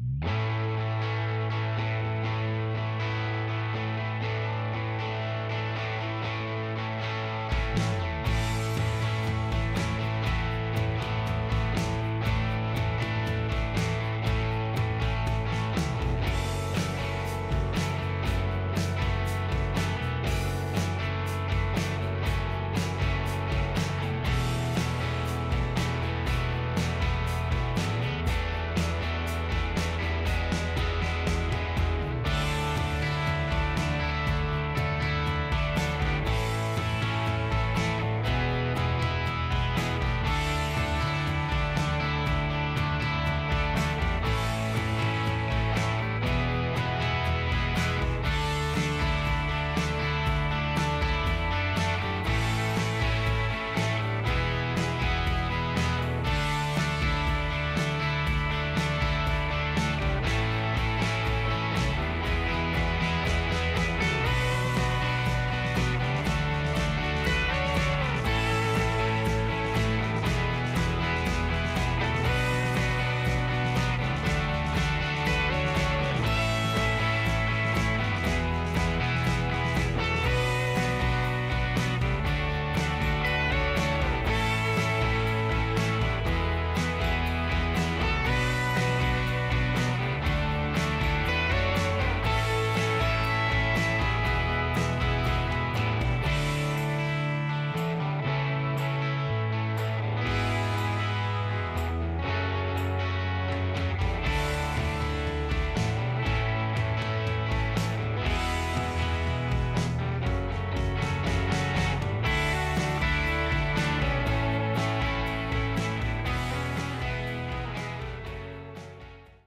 Música